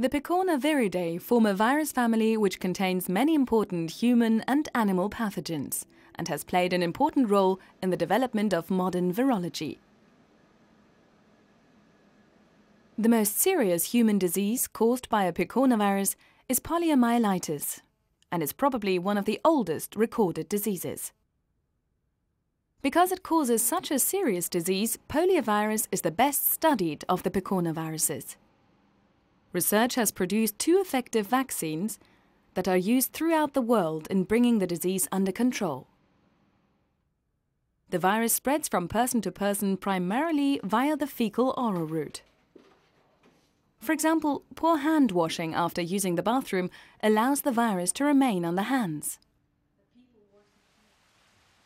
The Picornaviridae form a virus family which contains many important human and animal pathogens and has played an important role in the development of modern virology. The most serious human disease caused by a picornavirus is poliomyelitis and is probably one of the oldest recorded diseases. Because it causes such a serious disease, poliovirus is the best studied of the picornaviruses. Research has produced two effective vaccines that are used throughout the world in bringing the disease under control. The virus spreads from person to person primarily via the fecal oral route. For example, poor hand washing after using the bathroom allows the virus to remain on the hands.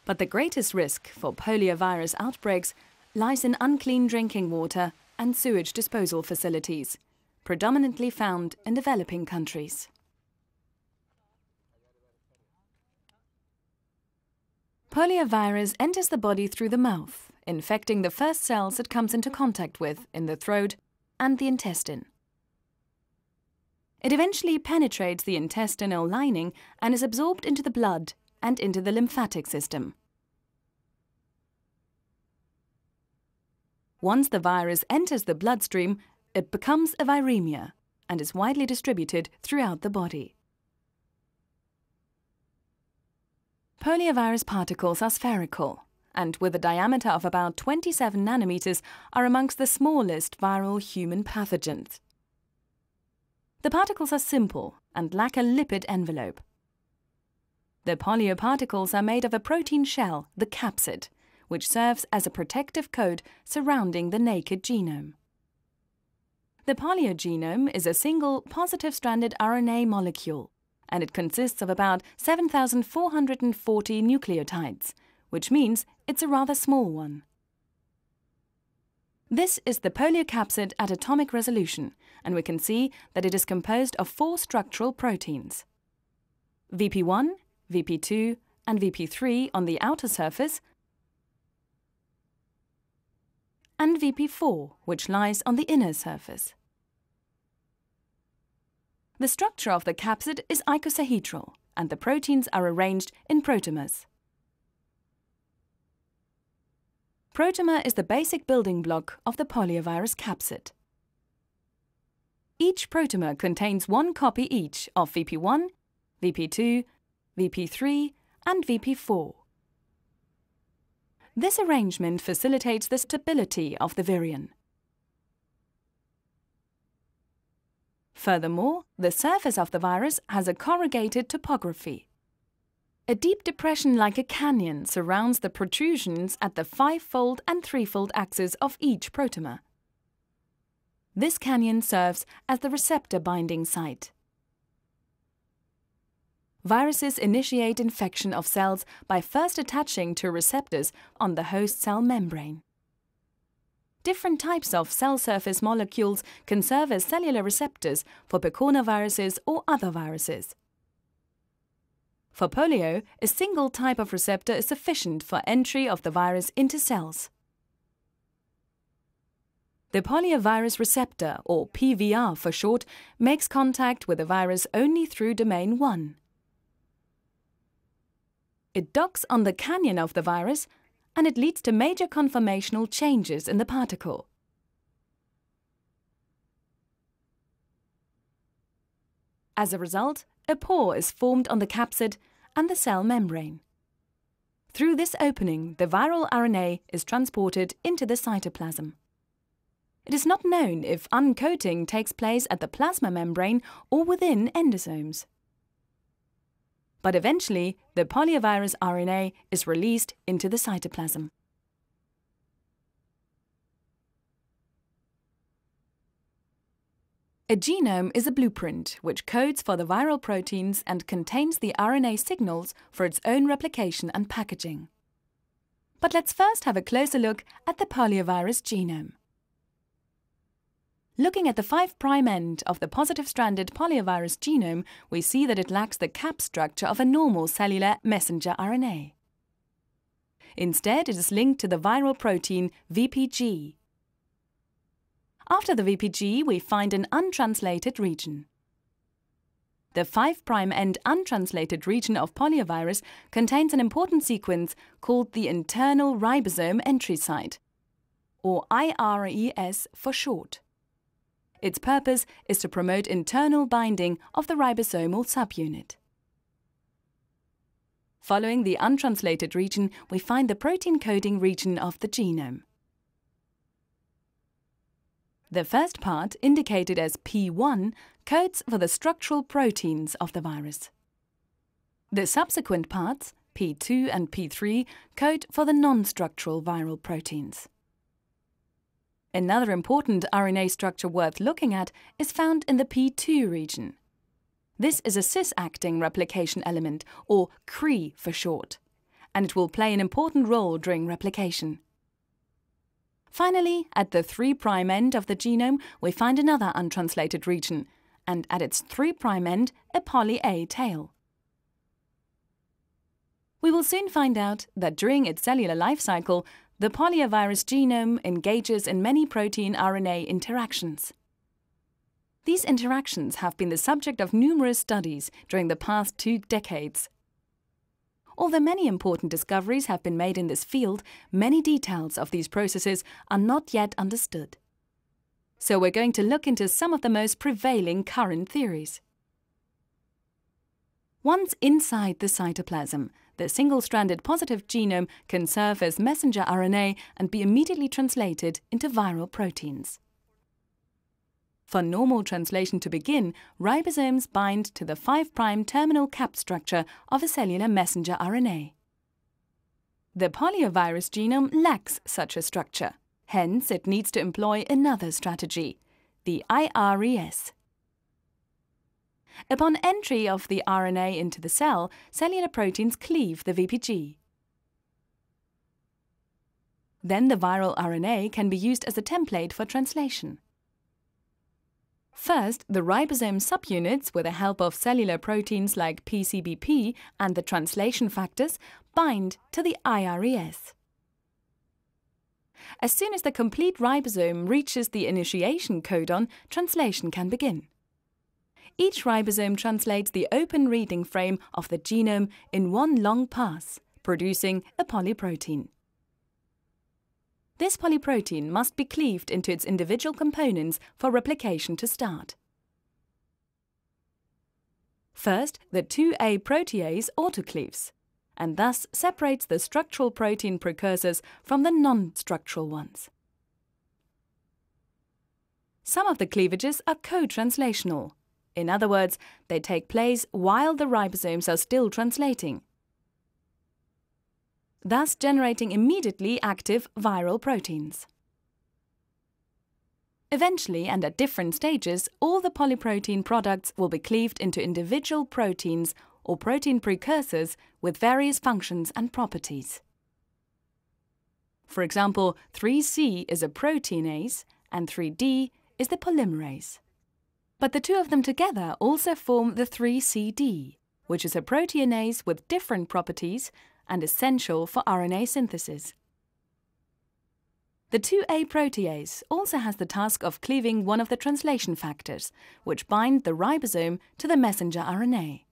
But the greatest risk for poliovirus outbreaks lies in unclean drinking water and sewage disposal facilities predominantly found in developing countries. Poliovirus enters the body through the mouth, infecting the first cells it comes into contact with in the throat and the intestine. It eventually penetrates the intestinal lining and is absorbed into the blood and into the lymphatic system. Once the virus enters the bloodstream, it becomes a viremia and is widely distributed throughout the body. Poliovirus particles are spherical and with a diameter of about 27 nanometers are amongst the smallest viral human pathogens. The particles are simple and lack a lipid envelope. The polioparticles are made of a protein shell, the capsid, which serves as a protective coat surrounding the naked genome. The poliogenome is a single positive stranded RNA molecule, and it consists of about 7,440 nucleotides, which means it's a rather small one. This is the poliocapsid at atomic resolution, and we can see that it is composed of four structural proteins. VP1, VP2, and VP3 on the outer surface, and VP4, which lies on the inner surface. The structure of the capsid is icosahedral, and the proteins are arranged in protomers. Protomer is the basic building block of the poliovirus capsid. Each protomer contains one copy each of VP1, VP2, VP3, and VP4. This arrangement facilitates the stability of the virion. Furthermore, the surface of the virus has a corrugated topography. A deep depression like a canyon surrounds the protrusions at the five-fold and three-fold axis of each protomer. This canyon serves as the receptor binding site. Viruses initiate infection of cells by first attaching to receptors on the host cell membrane. Different types of cell surface molecules can serve as cellular receptors for picornaviruses or other viruses. For polio, a single type of receptor is sufficient for entry of the virus into cells. The poliovirus receptor, or PVR for short, makes contact with the virus only through domain 1. It docks on the canyon of the virus and it leads to major conformational changes in the particle. As a result, a pore is formed on the capsid and the cell membrane. Through this opening, the viral RNA is transported into the cytoplasm. It is not known if uncoating takes place at the plasma membrane or within endosomes but eventually the poliovirus RNA is released into the cytoplasm. A genome is a blueprint which codes for the viral proteins and contains the RNA signals for its own replication and packaging. But let's first have a closer look at the poliovirus genome. Looking at the 5' end of the positive-stranded poliovirus genome, we see that it lacks the cap structure of a normal cellular messenger RNA. Instead, it is linked to the viral protein VPG. After the VPG, we find an untranslated region. The 5' end untranslated region of poliovirus contains an important sequence called the internal ribosome entry site, or IRES for short. Its purpose is to promote internal binding of the ribosomal subunit. Following the untranslated region, we find the protein coding region of the genome. The first part, indicated as P1, codes for the structural proteins of the virus. The subsequent parts, P2 and P3, code for the non-structural viral proteins. Another important RNA structure worth looking at is found in the P2 region. This is a cis-acting replication element, or CRE for short, and it will play an important role during replication. Finally, at the 3' end of the genome, we find another untranslated region, and at its 3' end, a poly-A tail. We will soon find out that during its cellular life cycle, the poliovirus genome engages in many protein RNA interactions. These interactions have been the subject of numerous studies during the past two decades. Although many important discoveries have been made in this field, many details of these processes are not yet understood. So we're going to look into some of the most prevailing current theories. Once inside the cytoplasm, the single-stranded positive genome can serve as messenger RNA and be immediately translated into viral proteins. For normal translation to begin, ribosomes bind to the 5' terminal cap structure of a cellular messenger RNA. The poliovirus genome lacks such a structure. Hence, it needs to employ another strategy, the IRES. Upon entry of the RNA into the cell, cellular proteins cleave the VPG. Then the viral RNA can be used as a template for translation. First, the ribosome subunits, with the help of cellular proteins like PCBP and the translation factors, bind to the IRES. As soon as the complete ribosome reaches the initiation codon, translation can begin. Each ribosome translates the open reading frame of the genome in one long pass, producing a polyprotein. This polyprotein must be cleaved into its individual components for replication to start. First, the 2A protease autocleaves, and thus separates the structural protein precursors from the non-structural ones. Some of the cleavages are co-translational. In other words, they take place while the ribosomes are still translating thus generating immediately active viral proteins. Eventually, and at different stages, all the polyprotein products will be cleaved into individual proteins or protein precursors with various functions and properties. For example, 3C is a proteinase and 3D is the polymerase. But the two of them together also form the 3CD, which is a proteinase with different properties and essential for RNA synthesis. The 2A protease also has the task of cleaving one of the translation factors, which bind the ribosome to the messenger RNA.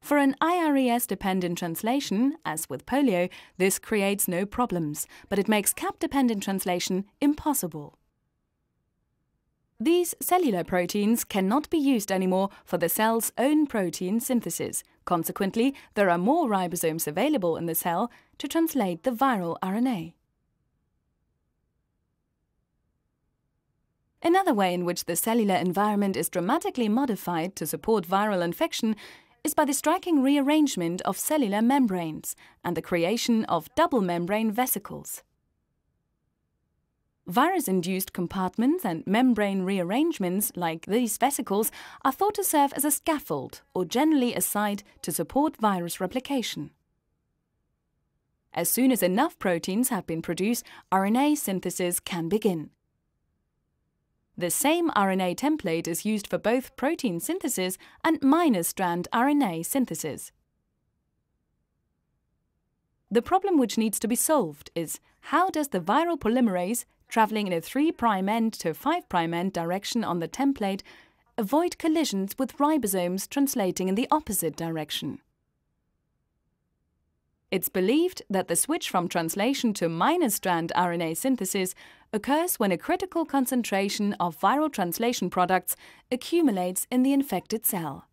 For an IRES-dependent translation, as with polio, this creates no problems, but it makes cap-dependent translation impossible. These cellular proteins cannot be used anymore for the cell's own protein synthesis. Consequently, there are more ribosomes available in the cell to translate the viral RNA. Another way in which the cellular environment is dramatically modified to support viral infection is by the striking rearrangement of cellular membranes and the creation of double membrane vesicles. Virus-induced compartments and membrane rearrangements, like these vesicles, are thought to serve as a scaffold or generally a site to support virus replication. As soon as enough proteins have been produced, RNA synthesis can begin. The same RNA template is used for both protein synthesis and minus strand RNA synthesis. The problem which needs to be solved is how does the viral polymerase traveling in a 3' end to 5' end direction on the template avoid collisions with ribosomes translating in the opposite direction? It's believed that the switch from translation to minus strand RNA synthesis occurs when a critical concentration of viral translation products accumulates in the infected cell.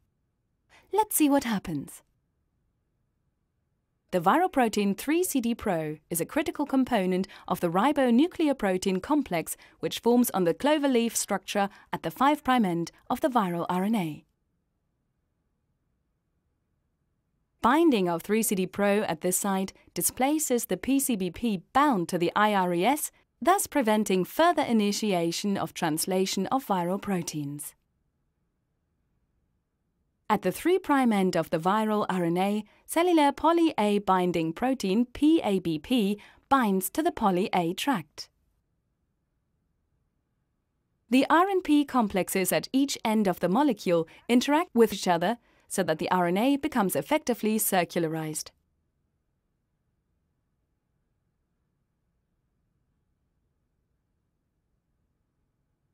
Let's see what happens. The viral protein 3CD-Pro is a critical component of the ribonucleoprotein complex which forms on the cloverleaf structure at the 5' end of the viral RNA. Binding of 3CD-Pro at this site displaces the PCBP bound to the IRES, thus preventing further initiation of translation of viral proteins. At the 3' end of the viral RNA, cellular poly-A binding protein PABP binds to the poly-A tract. The RNP complexes at each end of the molecule interact with each other so that the RNA becomes effectively circularized.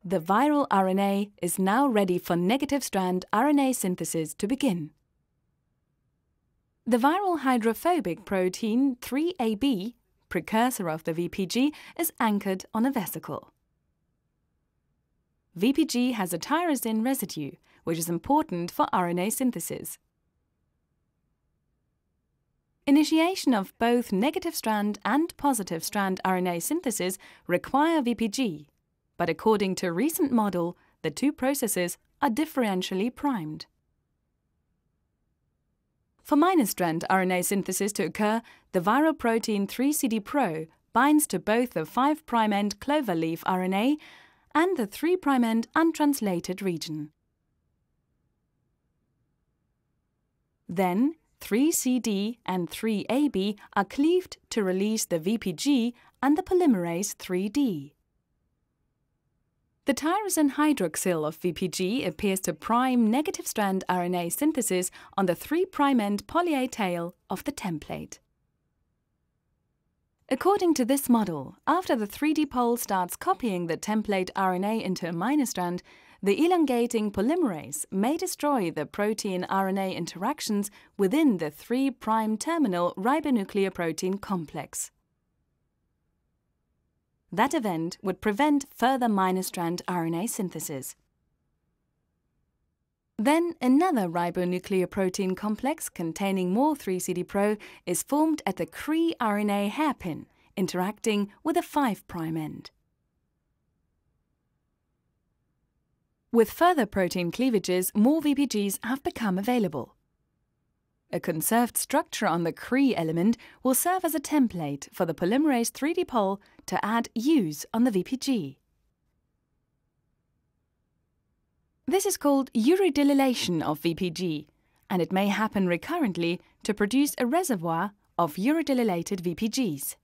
The viral RNA is now ready for negative strand RNA synthesis to begin. The viral hydrophobic protein 3AB, precursor of the VPG, is anchored on a vesicle. VPG has a tyrosine residue, which is important for RNA synthesis. Initiation of both negative strand and positive strand RNA synthesis require VPG, but according to recent model, the two processes are differentially primed. For minus strand RNA synthesis to occur, the viral protein 3CD-Pro binds to both the 5' end cloverleaf RNA and the 3' end untranslated region. Then 3CD and 3AB are cleaved to release the VPG and the polymerase 3D. The tyrosine hydroxyl of VPG appears to prime negative strand RNA synthesis on the 3' end poly-A tail of the template. According to this model, after the 3D pol starts copying the template RNA into a minus strand, the elongating polymerase may destroy the protein RNA interactions within the 3' terminal ribonucleoprotein complex. That event would prevent further minus strand RNA synthesis. Then another ribonucleoprotein complex containing more 3CD-Pro is formed at the Cre RNA hairpin, interacting with a 5' end. With further protein cleavages, more VPGs have become available. A conserved structure on the Cre element will serve as a template for the polymerase 3D pol to add U's on the VPG. This is called uridylylation of VPG, and it may happen recurrently to produce a reservoir of uridylated VPGs.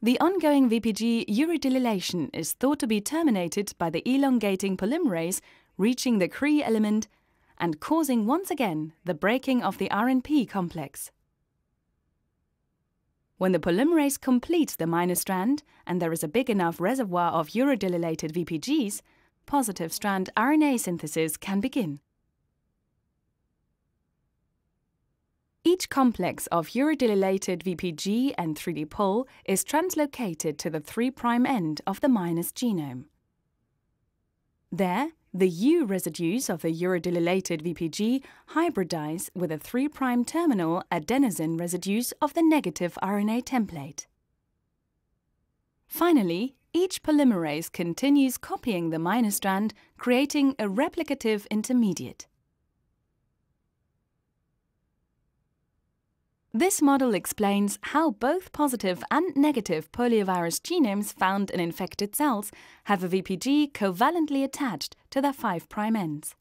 The ongoing VPG uridylylation is thought to be terminated by the elongating polymerase reaching the Cre element and causing once again the breaking of the RNP complex. When the polymerase completes the minus strand and there is a big enough reservoir of uridylated VPGs, positive strand RNA synthesis can begin. Each complex of uridylated VPG and 3D pol is translocated to the 3' end of the minus genome. There, the U residues of the uridylated VPG hybridize with the 3' terminal adenosine residues of the negative RNA template. Finally, each polymerase continues copying the minus strand, creating a replicative intermediate. This model explains how both positive and negative poliovirus genomes found in infected cells have a VPG covalently attached to their 5' ends.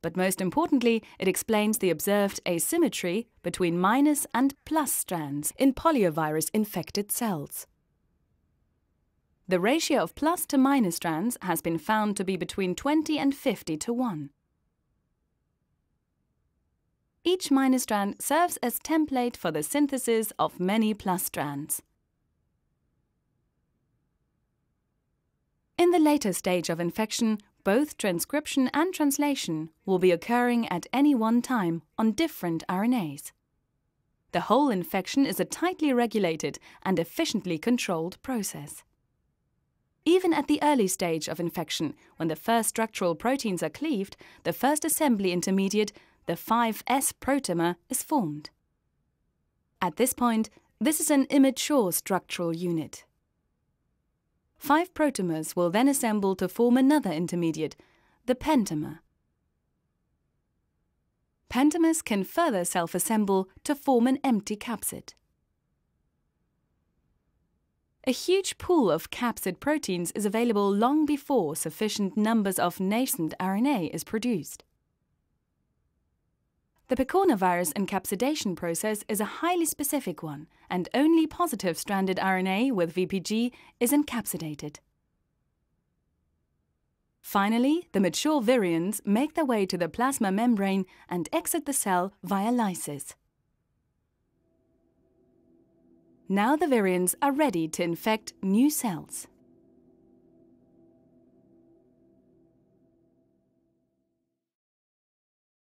But most importantly, it explains the observed asymmetry between minus and plus strands in poliovirus infected cells. The ratio of plus to minus strands has been found to be between 20 and 50 to 1. Each minus strand serves as template for the synthesis of many plus strands. In the later stage of infection, both transcription and translation will be occurring at any one time on different RNAs. The whole infection is a tightly regulated and efficiently controlled process. Even at the early stage of infection, when the first structural proteins are cleaved, the first assembly intermediate, the 5S protomer, is formed. At this point, this is an immature structural unit. Five protomers will then assemble to form another intermediate, the pentamer. Pentamers can further self-assemble to form an empty capsid. A huge pool of capsid proteins is available long before sufficient numbers of nascent RNA is produced. The picornavirus encapsidation process is a highly specific one, and only positive stranded RNA with VPG is encapsidated. Finally, the mature virions make their way to the plasma membrane and exit the cell via lysis. Now the virions are ready to infect new cells.